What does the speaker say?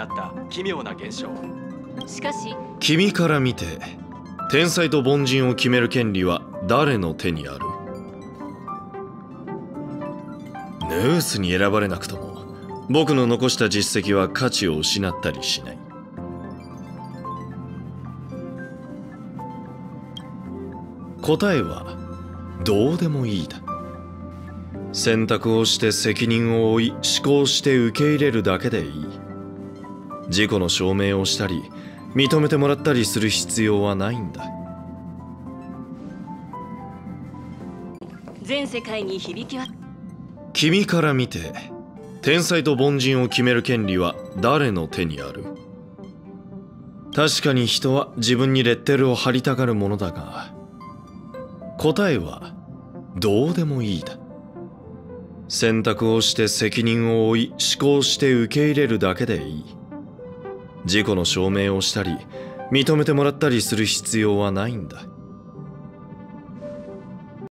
なった奇妙な現象。しかし君から見て天才と凡人を決める権利は誰の手にある？ヌースに選ばれなくとも僕の残した実績は価値を失ったりしない。答えはどうでもいいだ。選択をして責任を負い思考して受け入れるだけでいい自己の証明をしたり認めてもらったりする必要はないんだ。全世界に響き渡君から見て天才と凡人を決める権利は誰の手にある？確かに人は自分にレッテルを貼りたがるものだが答えはどうでもいいだ。選択をして責任を負い思考して受け入れるだけでいい事故の証明をしたり認めてもらったりする必要はないんだ。